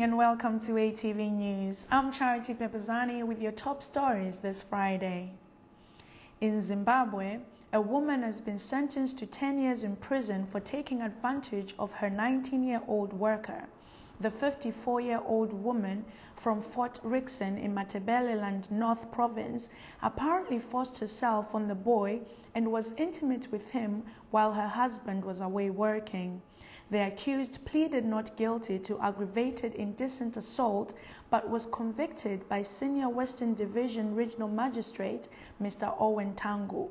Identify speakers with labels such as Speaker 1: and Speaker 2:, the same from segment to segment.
Speaker 1: And welcome to ATV News. I'm Charity Pepazani with your top stories this Friday. In Zimbabwe, a woman has been sentenced to 10 years in prison for taking advantage of her 19 year old worker. The 54 year old woman from Fort Rixon in Matabeleland North Province apparently forced herself on the boy and was intimate with him while her husband was away working. The accused pleaded not guilty to aggravated indecent assault but was convicted by Senior Western Division Regional Magistrate Mr. Owen Tangu.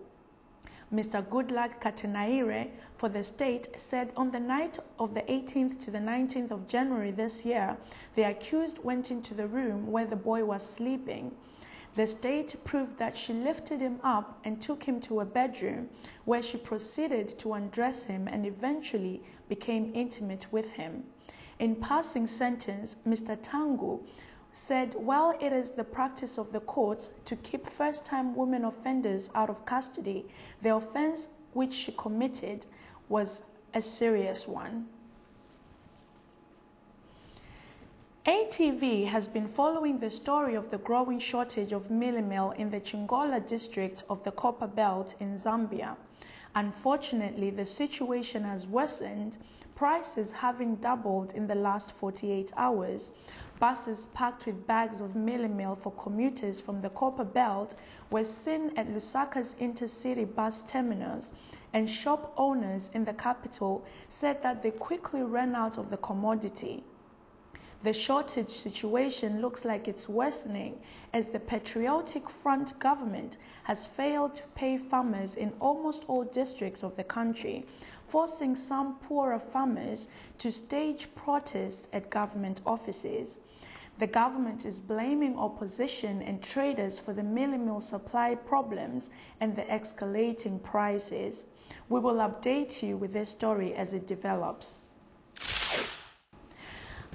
Speaker 1: Mr. Goodluck Katenaire for the state said on the night of the 18th to the 19th of January this year, the accused went into the room where the boy was sleeping. The state proved that she lifted him up and took him to a bedroom where she proceeded to undress him and eventually became intimate with him. In passing sentence, Mr. Tangu said while it is the practice of the courts to keep first time women offenders out of custody, the offense which she committed was a serious one. ATV has been following the story of the growing shortage of meal in the Chingola district of the Copper Belt in Zambia. Unfortunately, the situation has worsened, prices having doubled in the last 48 hours. Buses packed with bags of meal for commuters from the Copper Belt were seen at Lusaka's intercity bus terminals, and shop owners in the capital said that they quickly ran out of the commodity. The shortage situation looks like it's worsening as the Patriotic Front government has failed to pay farmers in almost all districts of the country, forcing some poorer farmers to stage protests at government offices. The government is blaming opposition and traders for the meal supply problems and the escalating prices. We will update you with this story as it develops.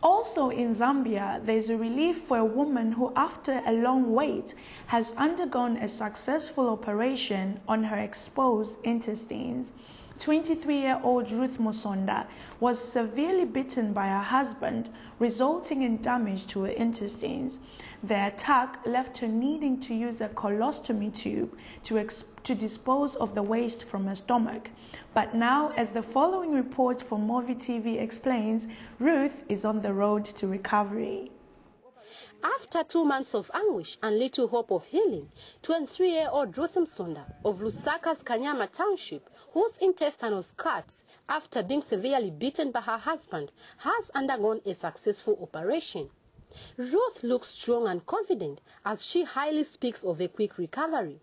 Speaker 1: Also in Zambia, there's a relief for a woman who, after a long wait, has undergone a successful operation on her exposed intestines. 23 year old Ruth Musonda was severely bitten by her husband, resulting in damage to her intestines. The attack left her needing to use a colostomy tube to, to dispose of the waste from her stomach. But now, as the following report from Muvi TV explains, Ruth is on the road to recovery.
Speaker 2: After two months of anguish and little hope of healing, 23-year-old Ruth Musonda of Lusaka's Kanyama Township, whose intestine was cut after being severely beaten by her husband, has undergone a successful operation. Ruth looks strong and confident as she highly speaks of a quick recovery.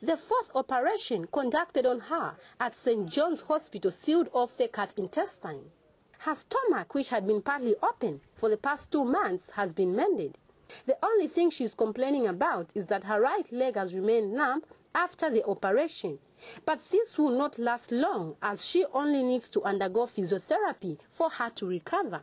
Speaker 2: The fourth operation conducted on her at St. John's Hospital sealed off the cut intestine. Her stomach, which had been partly open for the past two months, has been mended. The only thing she's complaining about is that her right leg has remained numb after the operation. But this will not last long as she only needs to undergo physiotherapy for her to recover.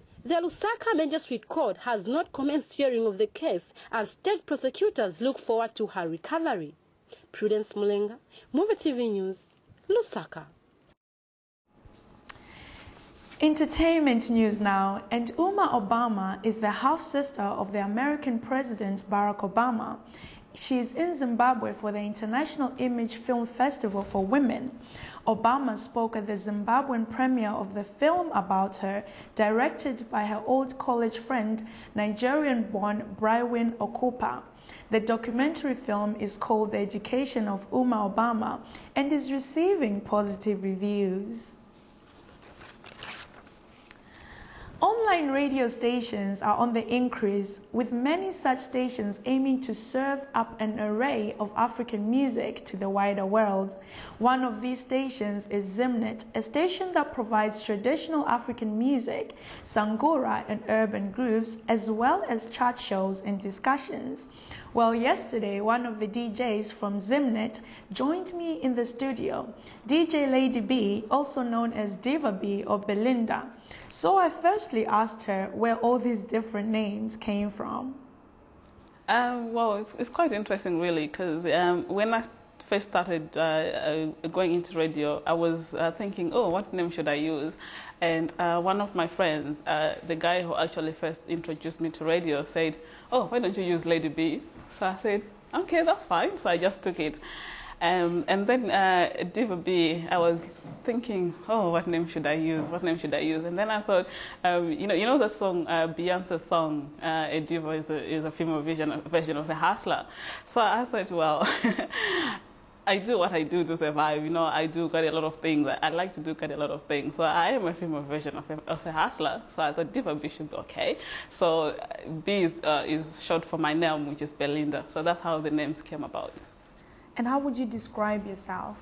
Speaker 2: The Lusaka Magistrate Court has not commenced hearing of the case as state prosecutors look forward to her recovery. Prudence Mulenga, Muvi TV News, Lusaka.
Speaker 1: Entertainment news now, and Auma Obama is the half sister of the American President Barack Obama. She's in Zimbabwe for the International Image Film Festival for Women. Obama spoke at the Zimbabwean premiere of the film about her, directed by her old college friend, Nigerian born Branwen Okpako. The documentary film is called The Education of Auma Obama and is receiving positive reviews. Online radio stations are on the increase, with many such stations aiming to serve up an array of African music to the wider world. One of these stations is Zimnet, a station that provides traditional African music, sungura, and urban grooves, as well as chart shows and discussions. Well, yesterday, one of the DJs from Zimnet joined me in the studio, DJ Lady B, also known as Diva B or Belinda. So I firstly asked her where all these different names came from.
Speaker 3: Um, well, it's, it's quite interesting, really, because um, when I first started uh, uh, going into radio, I was uh, thinking, oh, what name should I use? And uh, one of my friends, uh, the guy who actually first introduced me to radio, said, oh, why don't you use Lady B? So I said, okay, that's fine. So I just took it. Um, and then uh, Diva B, I was thinking, oh, what name should I use? What name should I use? And then I thought, um, you know, you know the song, uh, Beyonce's song, uh, a diva is a, is a female version, version of a hustler. So I thought, well, I do what I do to survive. You know, I do quite a lot of things. I, I like to do quite a lot of things. So I am a female version of a, of a hustler. So I thought Diva B should be okay. So uh, B is, uh, is short for my name, which is Belinda. So that's how the names came about.
Speaker 1: And how would you describe yourself?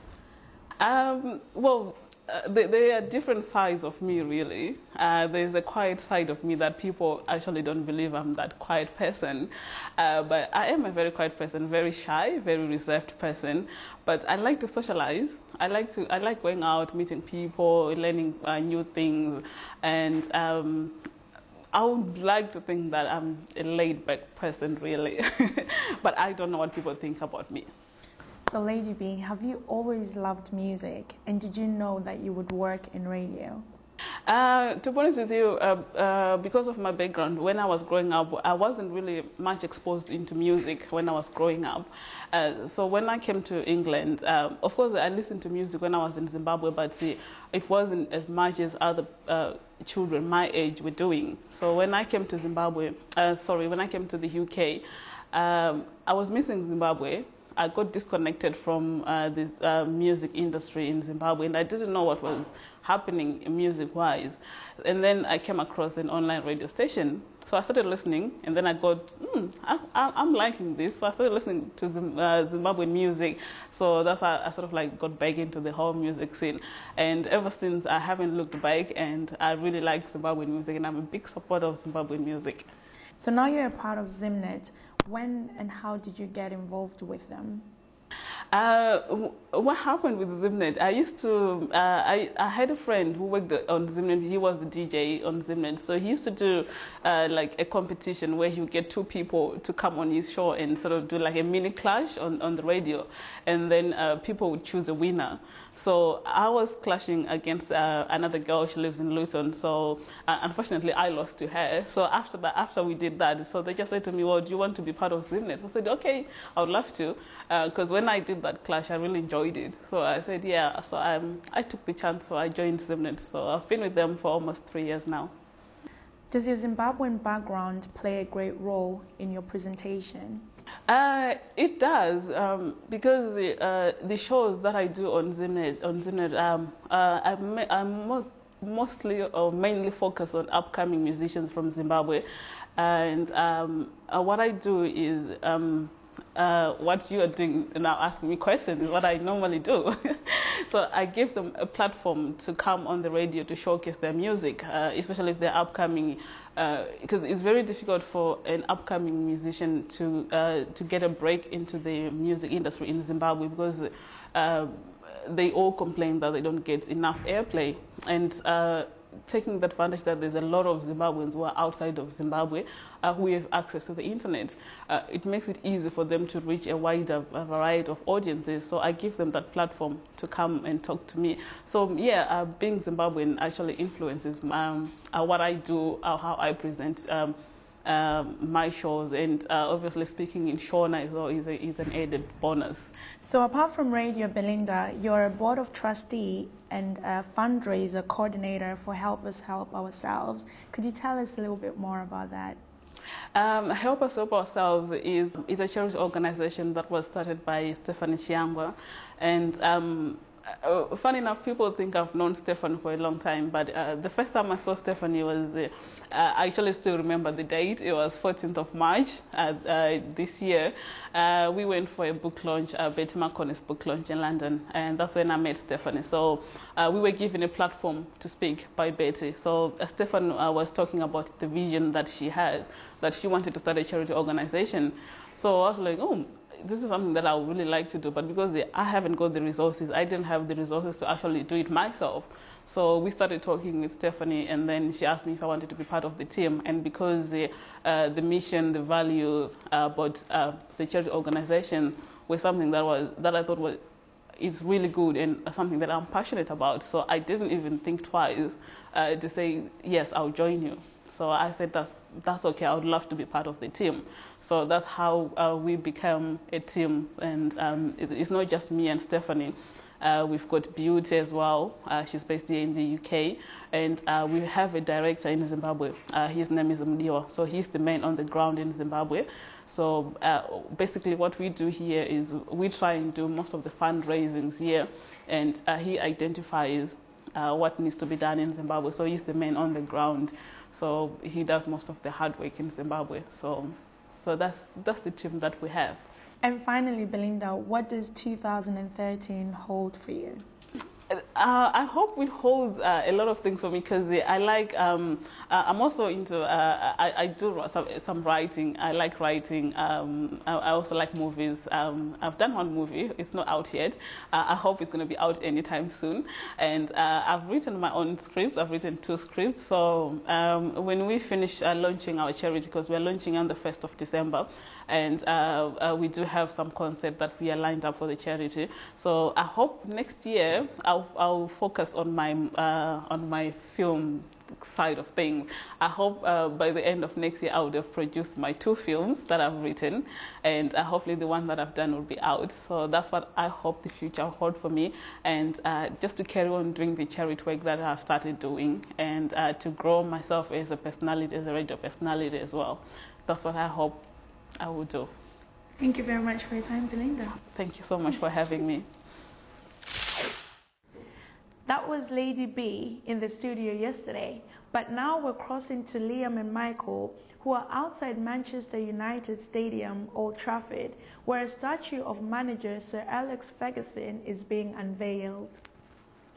Speaker 3: Um, well, uh, there, are different sides of me, really. Uh, there's a quiet side of me that people actually don't believe I'm that quiet person. Uh, but I am a very quiet person, very shy, very reserved person. But I like to socialize. I like to. I like going out, meeting people, learning uh, new things, and. Um, I would like to think that I'm a laid back person, really. but I don't know what people think about me.
Speaker 1: So, Lady B, have you always loved music and did you know that you would work in radio?
Speaker 3: Uh, to be honest with you, uh, uh, because of my background, when I was growing up, I wasn't really much exposed into music when I was growing up. Uh, so when I came to England, uh, of course, I listened to music when I was in Zimbabwe, but see, it wasn't as much as other uh, children my age were doing. So when I came to Zimbabwe, sorry, when I came to the UK, um, I was missing Zimbabwe I got disconnected from uh, the uh, music industry in Zimbabwe, and I didn't know what was happening music-wise. And then I came across an online radio station, so I started listening, and then I got, mm, I, am liking this. So I started listening to uh, Zimbabwean music. So that's how I sort of like got back into the whole music scene. And ever since, I haven't looked back, and I really like Zimbabwean music, and I'm a big supporter of Zimbabwean music.
Speaker 1: So now you're a part of Zimnet. When and how did you get involved with them?
Speaker 3: Uh, what happened with Zimnet? I used to, uh, I, I had a friend who worked on Zimnet. He was a DJ on Zimnet. So he used to do uh, like a competition where he would get two people to come on his show and sort of do like a mini clash on, on the radio. And then uh, people would choose a winner. So I was clashing against uh, another girl. She lives in Luton. So uh, unfortunately, I lost to her. So after that, after we did that, so they just said to me, well, do you want to be part of Zimnet? I said, okay, I would love to. Because when I did that clash. I really enjoyed it. So I said, yeah. So um, I took the chance. So I joined Zimnet. So I've been with them for almost three years now.
Speaker 1: Does your Zimbabwean background play a great role in your presentation?
Speaker 3: Uh, it does um, because uh, the shows that I do on Zimnet, on Zimnet, um, uh, I'm, I'm most mostly or mainly focused on upcoming musicians from Zimbabwe, and um, uh, what I do is um, uh, what you are doing now, asking me questions, is what I normally do. so I give them a platform to come on the radio to showcase their music, uh, especially if they're upcoming, because uh, it's very difficult for an upcoming musician to uh, to get a break into the music industry in Zimbabwe because uh, they all complain that they don't get enough airplay and taking the advantage that there's a lot of Zimbabweans who are outside of Zimbabwe uh, who have access to the internet. Uh, it makes it easy for them to reach a wider variety of audiences. So I give them that platform to come and talk to me. So yeah, uh, being Zimbabwean actually influences um, uh, what I do, uh, how I present um, um, my shows, and uh, obviously speaking in Shona well is, a, is an added bonus.
Speaker 1: So apart from radio, Belinda, you're a board of trustee and a fundraiser coordinator for Help Us Help Ourselves. Could you tell us a little bit more about that?
Speaker 3: Um, Help Us Help Ourselves is, is a charity organization that was started by Stephanie Chiangwa. And um, uh, funny enough, people think I've known Stephanie for a long time, but uh, the first time I saw Stephanie was, uh, I actually still remember the date. It was 14th of March uh, this year. Uh, we went for a book launch, uh, Betty McConnell's book launch in London, and that's when I met Stephanie. So uh, we were given a platform to speak by Betty. So uh, Stephanie was talking about the vision that she has, that she wanted to start a charity organization. So I was like, oh, this is something that I would really like to do, but because I haven't got the resources, I didn't have the resources to actually do it myself. So we started talking with Stephanie, and then she asked me if I wanted to be part of the team. And because uh, uh, the mission, the values uh, about uh, the charity organization were something that was that I thought was is really good and something that I'm passionate about, so I didn't even think twice uh, to say yes, I'll join you. So I said, that's, that's okay, I would love to be part of the team. So that's how uh, we become a team. And um, it, it's not just me and Stephanie. Uh, we've got Beauty as well. Uh, she's based here in the UK. And uh, we have a director in Zimbabwe. Uh, his name is Mdiwa. So he's the man on the ground in Zimbabwe. So uh, basically what we do here is we try and do most of the fundraisings here. And uh, he identifies what needs to be done in Zimbabwe. So he's the man on the ground. So he does most of the hard work in Zimbabwe. So, so that's, that's the team that we have.
Speaker 1: And finally, Belinda, what does 2013 hold for you?
Speaker 3: Uh, I hope it holds uh, a lot of things for me because I like. Um, uh, I'm also into. Uh, I, I, do some, some, writing. I like writing. Um, I, I, also like movies. Um, I've done one movie. It's not out yet. Uh, I hope it's going to be out anytime soon. And I've written my own scripts. I've written two scripts. So um, when we finish launching our charity, because we're launching on the first of December, and we do have some concept that we are lined up for the charity. So I hope next year I'll I'll, I'll focus on my uh, on my film side of things. I hope uh, by the end of next year I would have produced my two films that I've written, and uh, hopefully the one that I've done will be out. So that's what I hope the future hold for me, and uh, just to carry on doing the charity work that I've started doing, and uh, to grow myself as a personality, as a radio personality as well. That's what I hope I will do.
Speaker 1: Thank you very much for your time, Belinda.
Speaker 3: Thank you so much for having me.
Speaker 1: That was Lady B in the studio yesterday, but now we're crossing to Liam and Michael, who are outside Manchester United Stadium, Old Trafford, where a statue of manager Sir Alex Ferguson is being unveiled.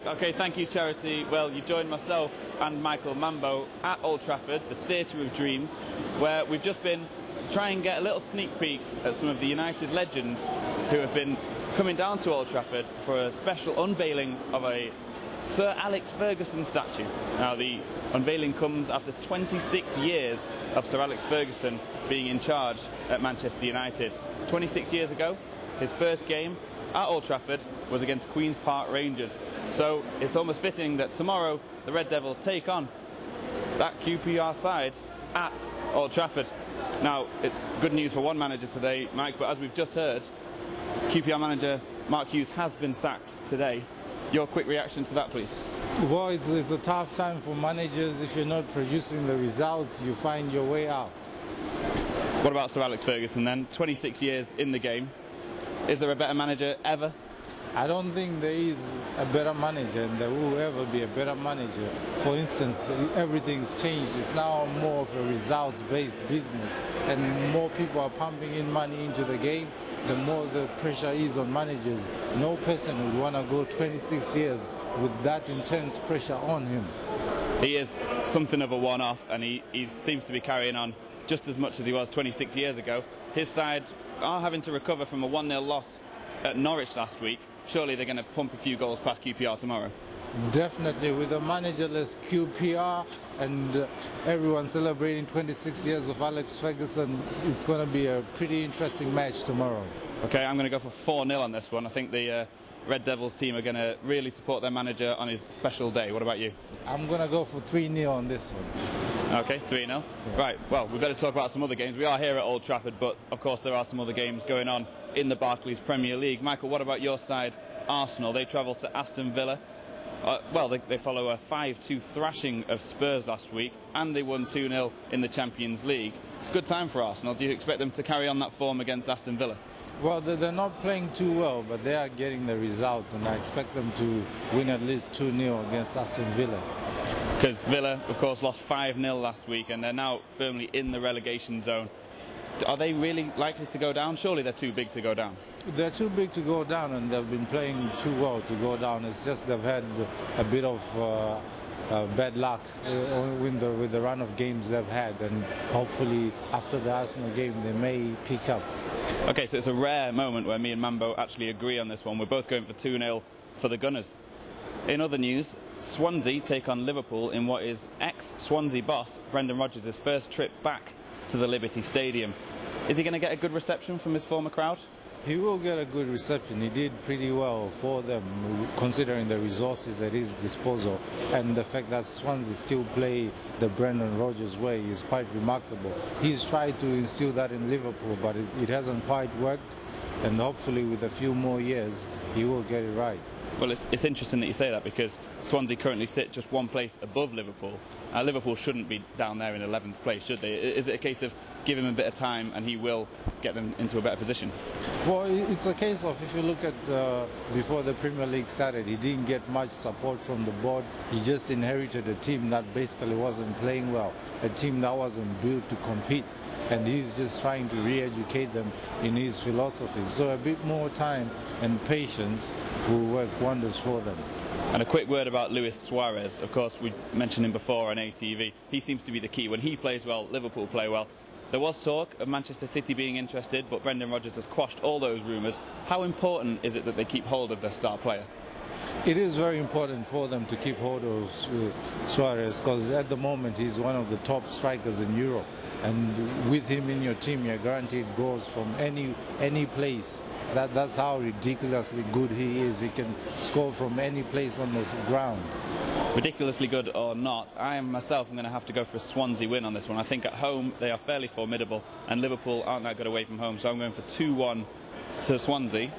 Speaker 4: Okay, thank you, Charity. Well, you joined myself and Michael Mambo at Old Trafford, the Theatre of Dreams, where we've just been to try and get a little sneak peek at some of the United legends who have been coming down to Old Trafford for a special unveiling of a Sir Alex Ferguson statue. Now, the unveiling comes after 26 years of Sir Alex Ferguson being in charge at Manchester United. 26 years ago, his first game at Old Trafford was against Queen's Park Rangers. So it's almost fitting that tomorrow the Red Devils take on that QPR side at Old Trafford. Now, it's good news for one manager today, Mike, but as we've just heard, QPR manager Mark Hughes has been sacked today. Your quick reaction to that, please.
Speaker 5: Well, it's, it's a tough time for managers. If you're not producing the results, you find your way out.
Speaker 4: What about Sir Alex Ferguson then? 26 years in the game. Is there a better manager ever?
Speaker 5: I don't think there is a better manager and there will ever be a better manager. For instance, everything's changed. It's now more of a results-based business and more people are pumping in money into the game the more the pressure is on managers. No person would want to go 26 years with that intense pressure on him.
Speaker 4: He is something of a one-off and he, he seems to be carrying on just as much as he was 26 years ago. His side are having to recover from a 1-0 loss at Norwich last week. Surely they're going to pump a few goals past QPR tomorrow.
Speaker 5: Definitely, with a managerless QPR and uh, everyone celebrating 26 years of Alex Ferguson, it's going to be a pretty interesting match tomorrow.
Speaker 4: Okay, I'm going to go for 4 0 on this one. I think the uh, Red Devils team are going to really support their manager on his special day. What about you?
Speaker 5: I'm going to go for 3 0 on this one.
Speaker 4: Okay, 3 0. Right, well, we better talk about some other games. We are here at Old Trafford, but of course, there are some other games going on in the Barclays Premier League. Michael, what about your side, Arsenal? They travel to Aston Villa. Uh, well, they, they, follow a 5-2 thrashing of Spurs last week, and they won 2-0 in the Champions League. It's a good time for Arsenal. Do you expect them to carry on that form against Aston Villa?
Speaker 5: Well, they're not playing too well, but they are getting the results, and I expect them to win at least 2-0 against Aston Villa.
Speaker 4: Because Villa, of course, lost 5-0 last week, and they're now firmly in the relegation zone. Are they really likely to go down? Surely they're too big to go down.
Speaker 5: They're too big to go down, and they've been playing too well to go down. It's just they've had a bit of uh, uh, bad luck uh, with the with the run of games they've had, and hopefully after the Arsenal game they may pick up.
Speaker 4: Okay, so it's a rare moment where me and Mambo actually agree on this one. We're both going for 2-0 for the Gunners. In other news, Swansea take on Liverpool in what is ex-Swansea boss Brendan Rodgers' first trip back to the Liberty Stadium. Is he going to get a good reception from his former crowd?
Speaker 5: He will get a good reception. He did pretty well for them, considering the resources at his disposal. And the fact that Swansea still play the Brendan Rodgers way is quite remarkable. He's tried to instill that in Liverpool, but it, it hasn't quite worked. And hopefully, with a few more years, he will get it right.
Speaker 4: Well, it's, it's interesting that you say that because Swansea currently sit just one place above Liverpool. Uh, Liverpool shouldn't be down there in 11th place, should they? Is it a case of give him a bit of time and he will get them into a better position?
Speaker 5: Well, it's a case of if you look at uh, before the Premier League started, he didn't get much support from the board. He just inherited a team that basically wasn't playing well, a team that wasn't built to compete and he's just trying to re-educate them in his philosophy. So a bit more time and patience will work wonders for them.
Speaker 4: And a quick word about Luis Suarez. Of course, we mentioned him before on ATV. He seems to be the key. When he plays well, Liverpool play well. There was talk of Manchester City being interested, but Brendan Rodgers has quashed all those rumours. How important is it that they keep hold of their star player?
Speaker 5: It is very important for them to keep hold of uh, Suarez because at the moment he's one of the top strikers in Europe. And with him in your team, you're guaranteed goals from any any place. That, that's how ridiculously good he is. He can score from any place on the ground.
Speaker 4: Ridiculously good or not, I am myself am going to have to go for a Swansea win on this one. I think at home they are fairly formidable, and Liverpool aren't that good away from home, so I'm going for 2-1 to Swansea.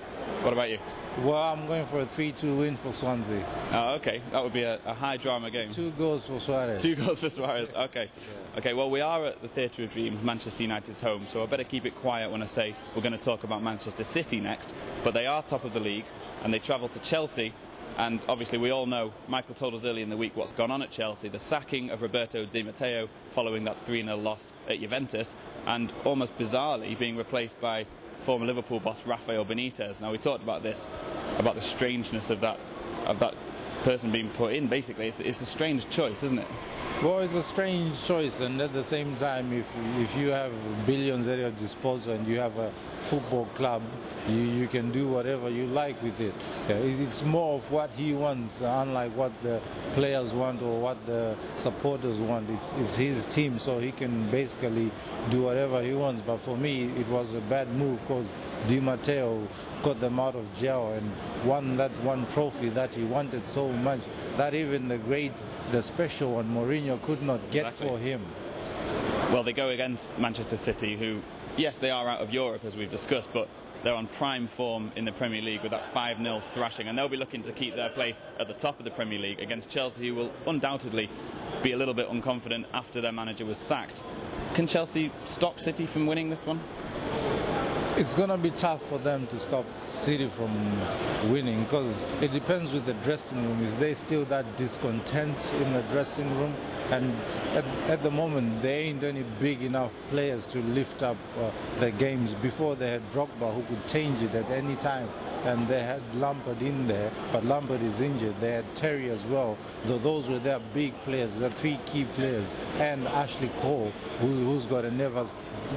Speaker 4: What about you?
Speaker 5: Well, I'm going for a 3-2 win for Swansea.
Speaker 4: Oh, okay. That would be a, a, high drama game.
Speaker 5: Two goals for Suarez.
Speaker 4: Two goals for Suarez. Okay. Yeah. Okay. Well, we are at the Theatre of Dreams, Manchester United's home, so I better keep it quiet when I say we're going to talk about Manchester City next. But they are top of the league, and they travel to Chelsea. And obviously, we all know, Michael told us early in the week what's gone on at Chelsea the sacking of Roberto Di Matteo following that 3 0 loss at Juventus, and almost bizarrely being replaced by former Liverpool boss Rafael Benitez. Now we talked about this, about the strangeness of that, of that person being put in. Basically, it's, it's a strange choice, isn't it?
Speaker 5: Well, it's a strange choice, and at the same time, if if you have billions at your disposal and you have a football club, you, you can do whatever you like with it. It's more of what he wants, unlike what the players want or what the supporters want. It's, it's his team, so he can basically do whatever he wants. But for me, it was a bad move because Di Matteo got them out of jail and won that one trophy that he wanted so much that even the great, the special one, Mourinho, could not get exactly. for him.
Speaker 4: Well, they go against Manchester City, who, yes, they are out of Europe, as we've discussed, but they're on prime form in the Premier League with that 5 0 thrashing, and they'll be looking to keep their place at the top of the Premier League against Chelsea, who will undoubtedly be a little bit unconfident after their manager was sacked. Can Chelsea stop City from winning this one?
Speaker 5: It's going to be tough for them to stop City from winning because it depends with the dressing room. Is they still that discontent in the dressing room? And at, at the moment, there ain't any big enough players to lift up uh, the games. Before they had Drogba who could change it at any time, and they had Lampard in there, but Lampard is injured. They had Terry as well. Though those were their big players, the three key players, and Ashley Cole, who's, who's got a never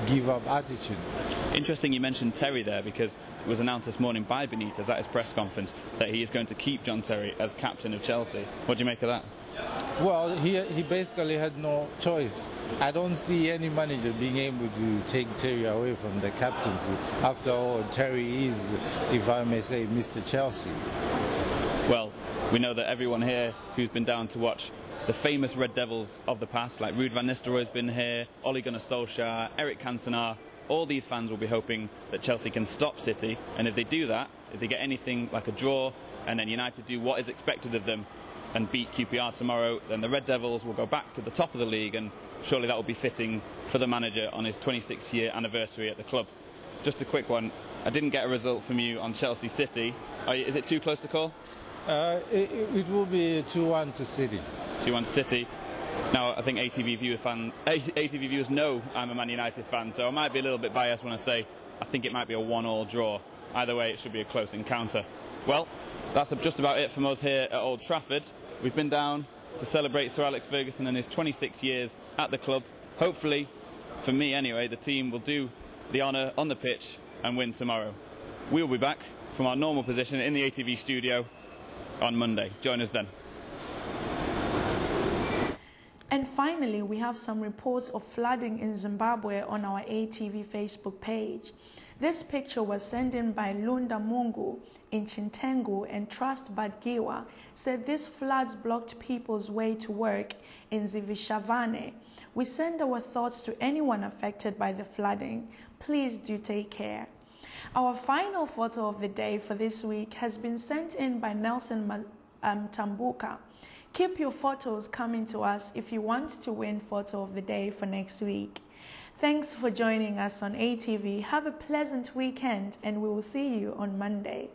Speaker 5: give up attitude.
Speaker 4: Interesting you mentioned Terry there because it was announced this morning by Benitez at his press conference that he is going to keep John Terry as captain of Chelsea. What do you make of that?
Speaker 5: Well, he, he basically had no choice. I don't see any manager being able to take Terry away from the captaincy. After all, Terry is, if I may say, Mr. Chelsea.
Speaker 4: Well, we know that everyone here who's been down to watch the famous Red Devils of the past, like Ruud van Nistelrooy's been here, Ole Gunnar Solskjaer, Eric Cantona, all these fans will be hoping that Chelsea can stop City. And if they do that, if they get anything like a draw, and then United do what is expected of them, and beat QPR tomorrow, then the Red Devils will go back to the top of the league, and surely that will be fitting for the manager on his 26 year anniversary at the club. Just a quick one. I didn't get a result from you on Chelsea City. You, is it too close to call?
Speaker 5: Uh, it, it, will be 2-1 to City.
Speaker 4: 2-1 City. Now, I think ATV, fan, ATV viewers know I'm a Man United fan, so I might be a little bit biased when I say I think it might be a one-all draw. Either way, it should be a close encounter. Well, that's just about it from us here at Old Trafford. We've been down to celebrate Sir Alex Ferguson and his 26 years at the club. Hopefully, for me anyway, the team will do the honour on the pitch and win tomorrow. We'll be back from our normal position in the ATV studio on Monday. Join us then.
Speaker 1: And finally, we have some reports of flooding in Zimbabwe on our ATV Facebook page. This picture was sent in by Lunda Mungu in Chintengu and Trust Badgiwa said these floods blocked people's way to work in Zvishavane. We send our thoughts to anyone affected by the flooding. Please do take care. Our final photo of the day for this week has been sent in by Nelson um, Tambuka. Keep your photos coming to us if you want to win photo of the day for next week. Thanks for joining us on ATV. Have a pleasant weekend and we will see you on Monday.